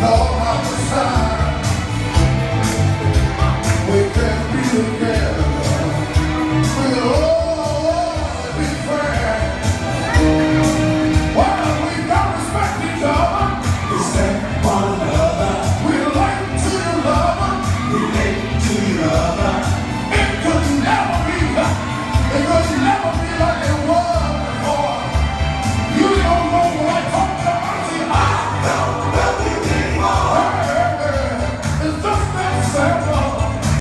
No.